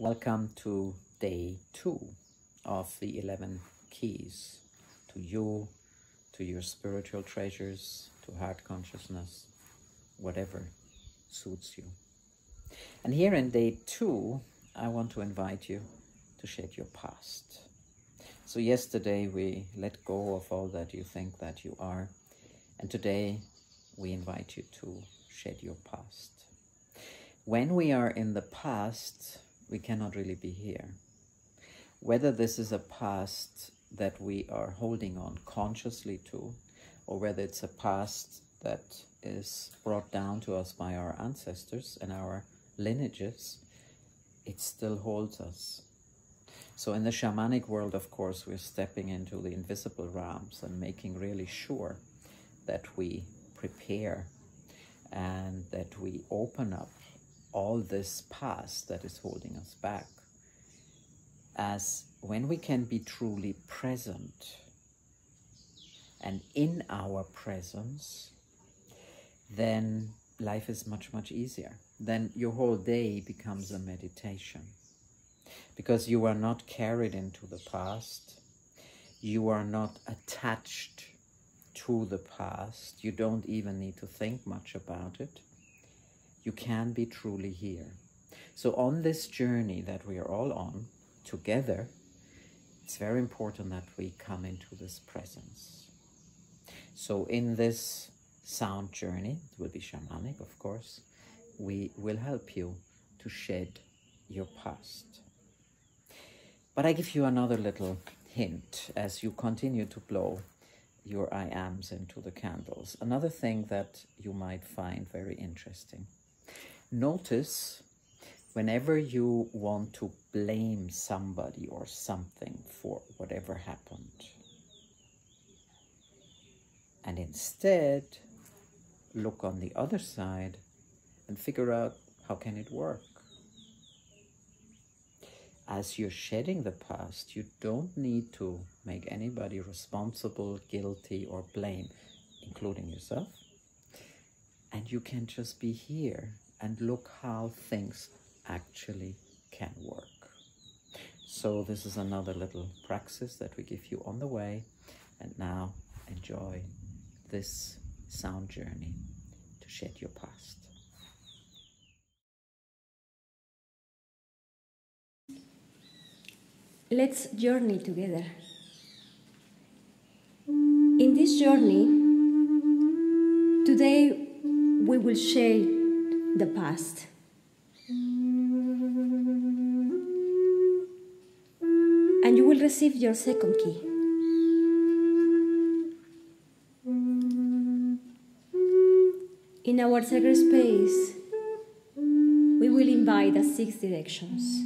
Welcome to day two of the 11 keys to you, to your spiritual treasures, to heart consciousness, whatever suits you. And here in day two, I want to invite you to shed your past. So yesterday we let go of all that you think that you are. And today we invite you to shed your past. When we are in the past, we cannot really be here. Whether this is a past that we are holding on consciously to, or whether it's a past that is brought down to us by our ancestors and our lineages, it still holds us. So in the shamanic world, of course, we're stepping into the invisible realms and making really sure that we prepare and that we open up all this past that is holding us back. As when we can be truly present and in our presence, then life is much, much easier. Then your whole day becomes a meditation because you are not carried into the past. You are not attached to the past. You don't even need to think much about it. You can be truly here. So on this journey that we are all on together, it's very important that we come into this presence. So in this sound journey, it will be shamanic, of course, we will help you to shed your past. But I give you another little hint as you continue to blow your I ams into the candles. Another thing that you might find very interesting. Notice whenever you want to blame somebody or something for whatever happened. And instead, look on the other side and figure out how can it work as you're shedding the past, you don't need to make anybody responsible, guilty, or blame, including yourself. And you can just be here and look how things actually can work. So this is another little praxis that we give you on the way. And now enjoy this sound journey to shed your past. Let's journey together. In this journey, today we will share the past. And you will receive your second key. In our sacred space, we will invite the six directions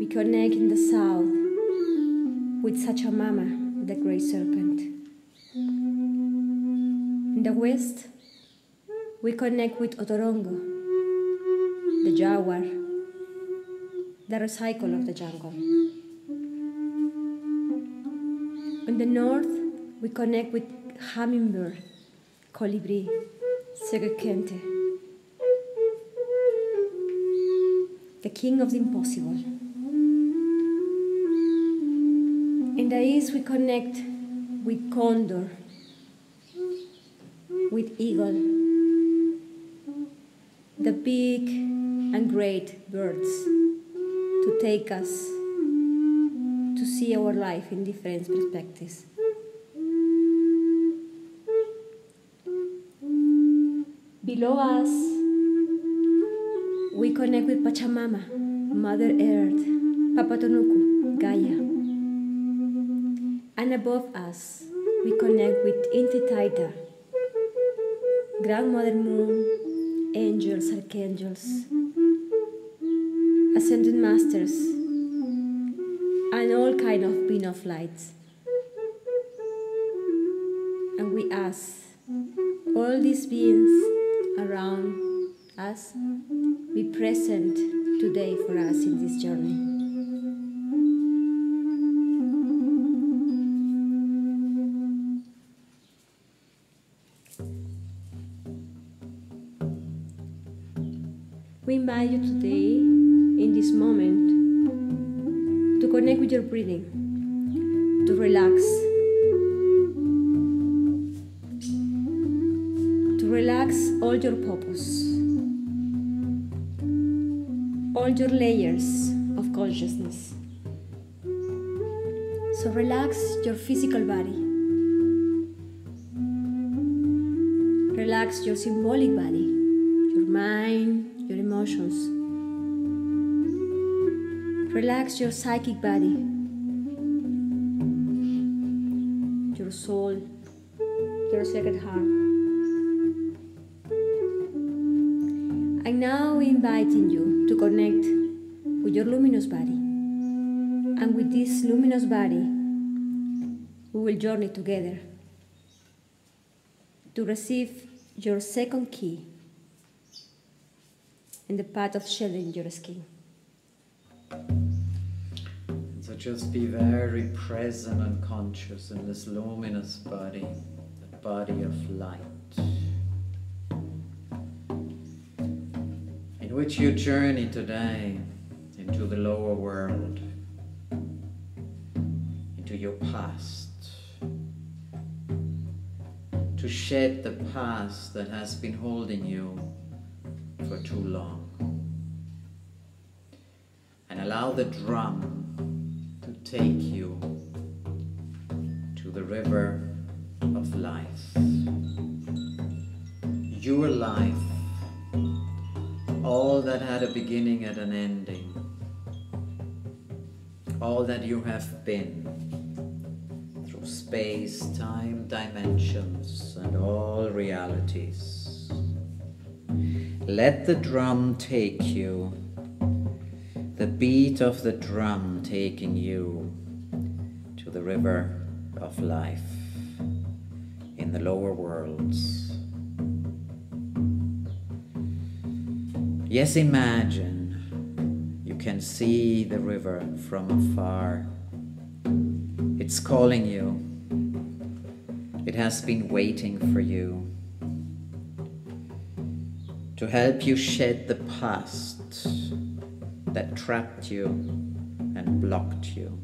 we connect in the south with Sachamama, the great serpent. In the west, we connect with Otorongo, the jaguar, the recycle of the jungle. In the north, we connect with hummingbird, colibri, Segekente, the king of the impossible. In the east, we connect with condor, with eagle, the big and great birds to take us to see our life in different perspectives. Below us, we connect with Pachamama, Mother Earth, Papatuanuku, Gaia. And above us, we connect with Inti Taita, Grandmother Moon, angels, archangels, ascended masters, and all kind of being of lights. And we ask all these beings around us be present today for us in this journey. We invite you today in this moment to connect with your breathing, to relax, to relax all your purpose, all your layers of consciousness. So relax your physical body. Relax your symbolic body, your mind, your emotions. Relax your psychic body, your soul, your sacred heart. I'm now inviting you to connect with your luminous body. And with this luminous body, we will journey together to receive your second key in the path of shedding your skin. So just be very present and conscious in this luminous body, the body of light, in which you journey today into the lower world, into your past, to shed the past that has been holding you for too long. Allow the drum to take you to the river of life. Your life, all that had a beginning and an ending, all that you have been through space, time, dimensions, and all realities. Let the drum take you the beat of the drum taking you to the river of life in the lower worlds. Yes, imagine you can see the river from afar. It's calling you. It has been waiting for you to help you shed the past that trapped you and blocked you.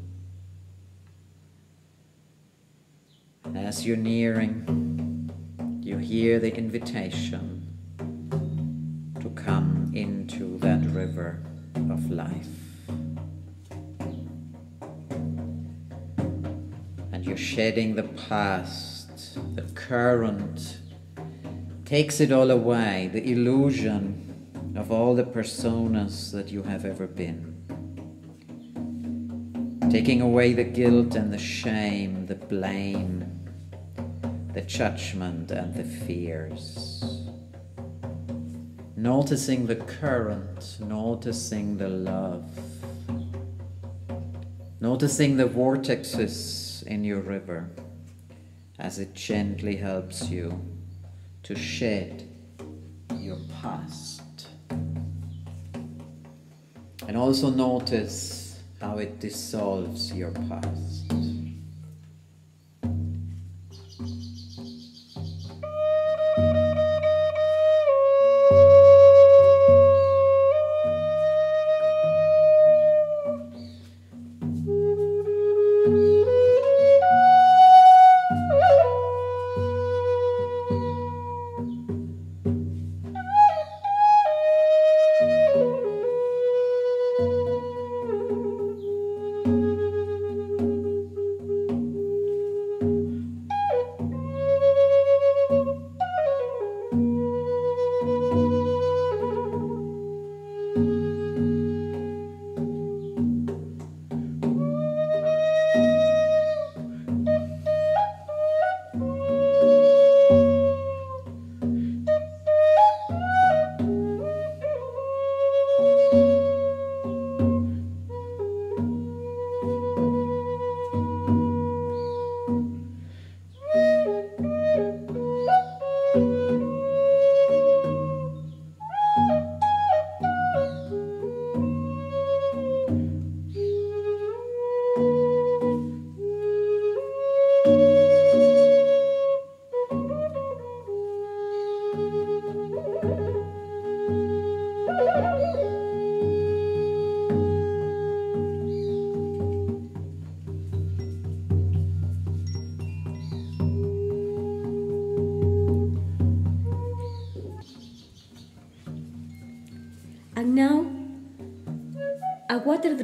And as you're nearing, you hear the invitation to come into that river of life. And you're shedding the past, the current takes it all away, the illusion of all the personas that you have ever been. Taking away the guilt and the shame, the blame, the judgment and the fears. Noticing the current, noticing the love, noticing the vortexes in your river as it gently helps you to shed your past. And also notice how it dissolves your past.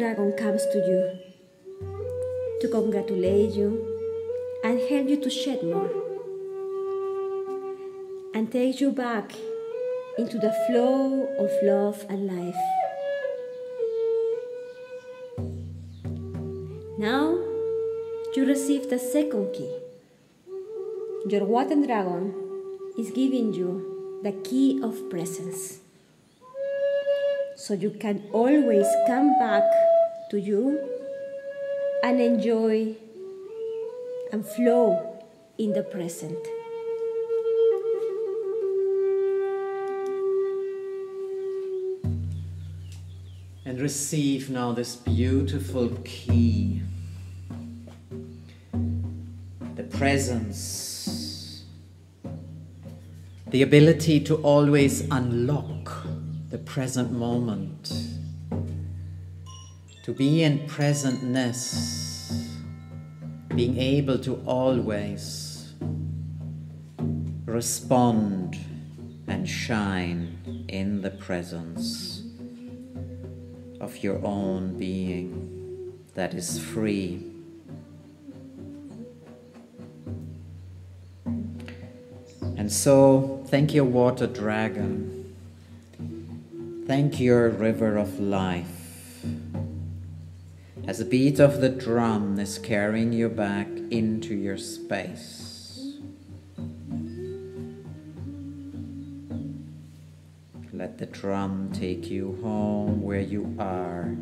Dragon comes to you to congratulate you and help you to shed more and take you back into the flow of love and life. Now you receive the second key. Your water dragon is giving you the key of presence. So you can always come back to you and enjoy and flow in the present. And receive now this beautiful key. The presence. The ability to always unlock the present moment. To be in presentness. Being able to always respond and shine in the presence of your own being that is free. And so, thank your water dragon. Thank your river of life. As the beat of the drum is carrying you back into your space. Let the drum take you home where you are.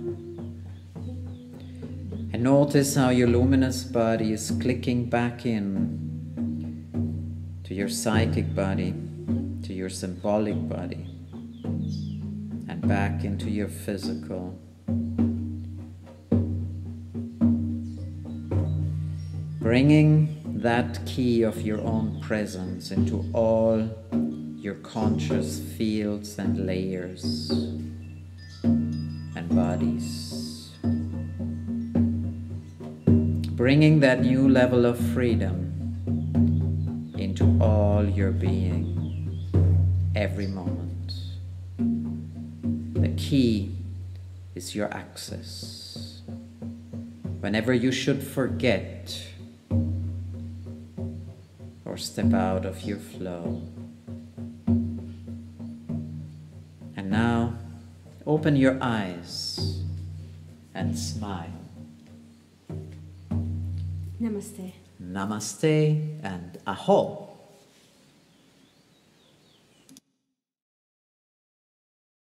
And notice how your luminous body is clicking back in to your psychic body, to your symbolic body, and back into your physical. Bringing that key of your own presence into all your conscious fields and layers and bodies. Bringing that new level of freedom into all your being every moment. The key is your access. Whenever you should forget or step out of your flow. And now open your eyes and smile. Namaste. Namaste and aho.